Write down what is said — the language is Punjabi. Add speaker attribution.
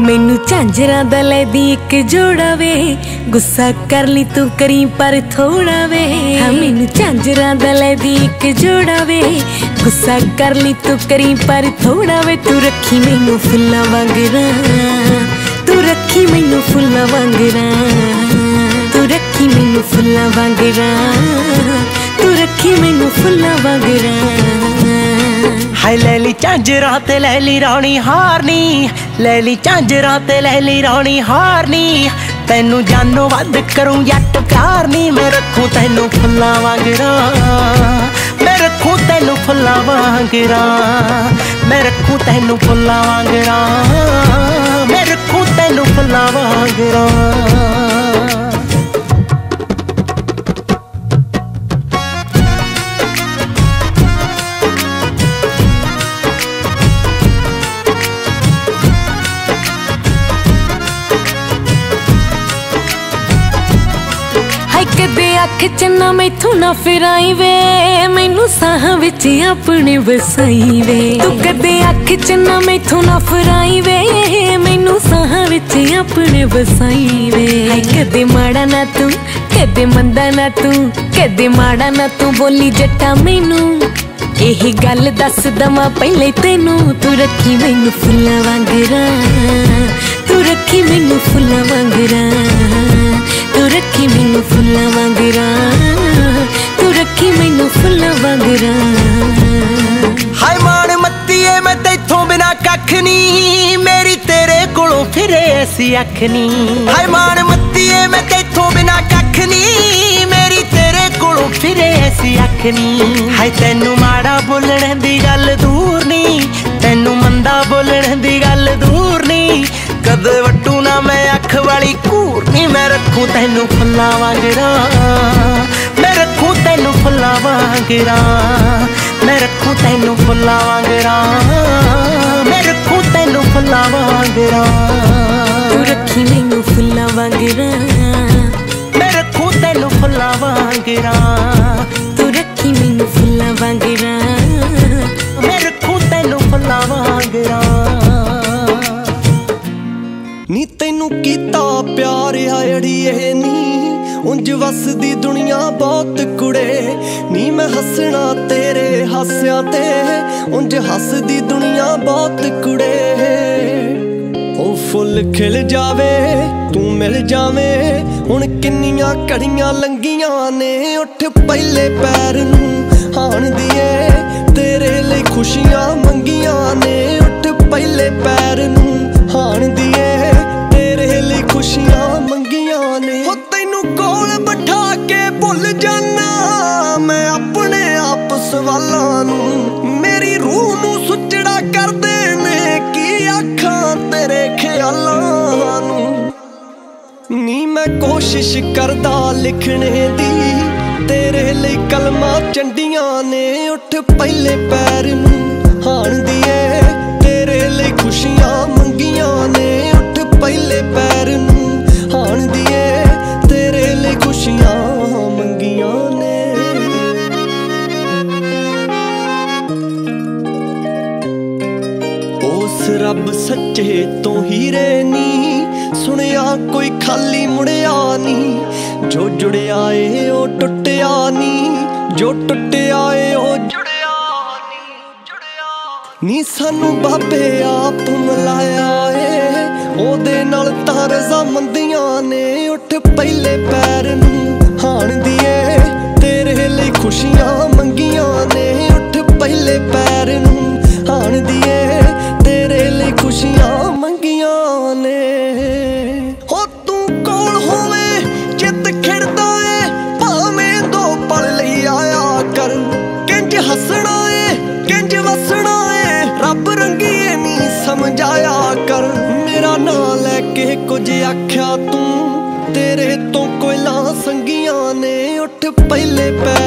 Speaker 1: ਮੈਨੂੰ ਝਾਂਜਰਾਂ ਦਾ ਲੈਦੀ ਇੱਕ ਜੋੜਾ ਵੇ। ਗੁੱਸਾ ਕਰ ਲਈ ਤੂੰ ਕਰੀ ਪਰ ਥੋੜਾ ਵੇ। ਹਾਂ, ਮੈਨੂੰ ਝਾਂਜਰਾਂ ਦਾ ਲੈਦੀ ਇੱਕ ਜੋੜਾ ਵੇ। ਗੁੱਸਾ ਕਰ ਲਈ ਤੂੰ ਕਰੀ ਪਰ ਥੋੜਾ ਵੇ। ਤੂੰ ਰੱਖੀ ਮੈਨੂੰ ਫੁੱਲਾਂ ਵਾਂਗਰਾਂ ਤੂੰ ਰੱਖੀ ਮੈਨੂੰ ਫੁੱਲਾਂ ਵਾਂਗਰਾ, ਤੂੰ ਰੱਖੀ ਮੈਨੂੰ ਫੁੱਲਾਂ ਵਾਂਗਰਾ, ਤੂੰ ਰੱਖੀ ਮੈਨੂੰ ਫੁੱਲਾਂ ਵਾਂਗਰਾ।
Speaker 2: ਹਾਏ ਲੈ ਲਈ ਝਾਂਜਰਾਂ ਤੇ ਲੈ ਲਈ ਰਾਣੀ ਹਾਰਨੀ, ਲੈ ਲਈ ਝਾਂਜਰਾਂ ਤੇ ਲੈ ਲਈ ਰਾਣੀ ਹਾਰਨੀ, ਤੈਨੂੰ ਜਾਨੋਂ ਵੱਧ ਕਰੂੰ ਜੱਟ ਪਿਆਰ ਨਹੀਂ ਮੈਂ ਰੱਖੂ ਤੈਨੂੰ ਫੁੱਲਾਂ ਵਾਂਗਰਾ, ਮੈਂ ਰੱਖੂ ਤੈਨੂੰ ਫੁੱਲਾਂ ਵਾਂਗਰਾ, ਮੈਂ ਰੱਖੂ ਤੈਨੂੰ ਫੁੱਲਾਂ ਵਾਂਗਰਾ, ਮੈਂ ਰੱਖੂ ਤੈਨੂੰ ਫੁੱਲਾਂ ਵਾਂਗਰਾ
Speaker 1: ਕਦੇ ਅੱਖ ਚ ਨਾ ਮੈਥੋਂ ਨਾ ਫਿਰਾਈ ਵੇ ਮੈਨੂੰ ਸਾਹ ਵਿੱਚ ਆਪਣੇ ਵਸਾਈ ਵੇ ਤੂੰ ਕਦੇ ਅੱਖ ਚ ਨਾ ਮੈਥੋਂ ਨਾ ਫਿਰਾਈ ਵੇ ਮੈਨੂੰ ਸਾਹ ਵਿੱਚ ਆਪਣੇ ਵਸਾਈ ਵੇ ਕਦੇ ਮਾੜਾ ਨਾ ਤੂੰ, ਕਦੇ ਮੰਦਾ ਨਾ ਤੂੰ, ਕਦੇ ਮਾੜਾ ਨਾ ਤੂੰ ਬੋਲੀ ਜੱਟਾ ਮੈਨੂੰ। ਇਹ ਗੱਲ ਦੱਸ ਦਵਾਂ ਪਹਿਲੇ ਤੈਨੂੰ। ਤੂੰ ਰੱਖੀ ਮੈਨੂੰ ਫੁੱਲਾਂ ਵਾਂਗਰਾ, ਤੂੰ ਰੱਖੀ ਮੈਨੂੰ ਫੁੱਲਾਂ ਵਾਂਗਰਾ। ਰੱਖੀ ਮੈਨੂੰ ਫੁੱਲਾਂ ਵਾਂਗਰਾਂ, ਤੂੰ ਰੱਖੀ ਮੈਨੂੰ ਫੁੱਲਾਂ ਵਾਂਗਰਾਂ।
Speaker 2: ਹਾਏ ਮਾਣ ਮੱਤੀਏ, ਮੈਂ ਤੈਥੋਂ ਬਿਨਾ ਕੱਖ ਨਹੀਂ ਮੇਰੀ ਤੇਰੇ ਕੋਲੋਂ ਫਿਰੇ ਐਸੀ ਅੱਖ ਨਹੀਂ ਹਾਏ ਮਾਣ ਮੱਤੀਏ, ਮੈਂ ਤੈਥੋਂ ਬਿਨਾ ਕੱਖ ਨਹੀਂ ਮੇਰੀ ਤੇਰੇ ਕੋਲੋਂ ਫਿਰੇ ਐਸੀ ਅੱਖ ਨਹੀਂ ਹਾਏ ਤੈਨੂੰ ਮਾੜਾ ਬੋਲਣ ਦੀ ਗੱਲ ਦੂਰ ਨਹੀਂ ਤੈਨੂੰ ਮੰਦਾ ਬੋਲਣ ਦੀ ਗੱਲ ਦੂਰ ਨਹੀਂ ਕਦੇ ਵਟੂ ਨਾ ਮੈਂ ਅੱਖ ਵਾਲੀ ਰੱਖੂ ਤੈਨੂੰ ਫੁੱਲਾਂ ਵਾਂਗਰਾ। ਮੈਂ ਰੱਖੂ ਤੈਨੂੰ ਫੁੱਲਾਂ ਵਾਂਗਰਾ। ਮੈਂ ਰੱਖੂ ਤੈਨੂੰ ਫੁੱਲਾਂ ਵਾਂਗਰਾ। ਮੈਂ ਰੱਖੂ ਤੈਨੂੰ ਫੁੱਲਾਂ ਵਾਂਗਰਾ।
Speaker 1: ਤੂੰ ਰੱਖੀ ਮੈਨੂੰ ਫੁੱਲਾਂ ਵਾਂਗਰਾਂ।
Speaker 2: ਮੈਂ ਰੱਖੂ ਤੈਨੂੰ ਫੁੱਲਾਂ ਵਾਂਗਰਾ।
Speaker 1: ਤੂੰ ਰੱਖੀ ਮੈਨੂੰ ਫੁੱਲਾਂ ਵਾਂਗਰਾਂ।
Speaker 2: ਮੈਂ ਰੱਖੂ ਤੈਨੂੰ ਫੁੱਲਾਂ ਵਾਂਗਰਾ।
Speaker 3: ਤੈਨੂੰ ਕੀਤਾ ਪਿਆਰ ਆ ਅੜੀਏ ਨੀ। ਉਂਝ ਵਸਦੀ ਦੁਨੀਆ ਬਹੁਤ ਕੁੜੇ। ਨੀ ਮੈਂ ਹੱਸਣਾ ਤੇਰੇ ਹਾਸਿਆਂ ਤੇ। ਉਂਝ ਹੱਸਦੀ ਦੁਨੀਆ ਬਹੁਤ ਕੁੜੇ। ਉਹ ਫੁੱਲ ਖਿਲ ਜਾਵੇ, ਤੂੰ ਮਿਲ ਜਾਵੇਂ। ਹੁਣ ਕਿੰਨੀਆਂ ਘੜੀਆਂ ਲੰਗੀਆਂ ਨੇ। ਉੱਠ ਪਹਿਲੇ ਪੈਰ ਨੂੰ ਹਾਣ ਦੀਏ। ਤੇਰੇ ਲਈ ਖੁਸ਼ੀਆਂ ਮੰਗੀਆਂ ਨੇ। ਸਵਾਲਾਂ ਨੂੰ ਮੇਰੀ ਰੂਹ ਨੂੰ ਸੁੱਚੜਾ ਕਰਦੇ ਨੇ ਕੀ ਅੱਖਾਂ ਤੇਰੇ ਖਿਆਲਾਂ ਨੂੰ? ਨੀ ਮੈਂ ਕੋਸ਼ਿਸ਼ ਕਰਦਾ ਲਿਖਣੇ ਦੀ, ਤੇਰੇ ਲਈ ਕਲਮਾਂ ਚੰਡੀਆਂ ਨੇ ਉੱਠ ਪਹਿਲੇ ਪੈਰ ਨੂੰ ਹਾਣ ਦੀਏ ਰੱਬ ਸੱਚੇ ਤੋਂ ਹੀਰੇ ਨੀ ਸੁਣਿਆ ਕੋਈ ਖਾਲੀ ਮੁੜਿਆ ਨੀ ਜੋ ਜੁੜਿਆ ਏ, ਉਹ ਟੁੱਟਿਆ ਨੀ ਜੋ ਟੁੱਟਿਆ ਏ, ਉਹ ਜੁੜਿਆ ਨੀ ਜੁੜਿਆ ਨੀ ਸਾਨੂੰ ਬਾਬੇ ਆਪ ਮਿਲਾਇਆ ਏ। ਉਹਦੇ ਨਾਲ ਤਾਂ ਰਜ਼ਾ ਮੰਦੀਆਂ ਨੇ। ਉੱਠ ਪਹਿਲੇ ਪੈਰ ਨੂੰ ਹਾਣ ਦੀਏ ਤੇਰੇ ਲਈ ਖੁਸ਼ੀਆਂ ਮੰਗੀਆਂ ਨੇ। ਜੇ ਆਖਿਆ ਤੂੰ ਤੇਰੇ ਤੋਂ ਕੋਇਲਾ ਸੰਗੀਆਂ ਨੇ ਉੱਠ ਪਹਿਲੇ ਪੈ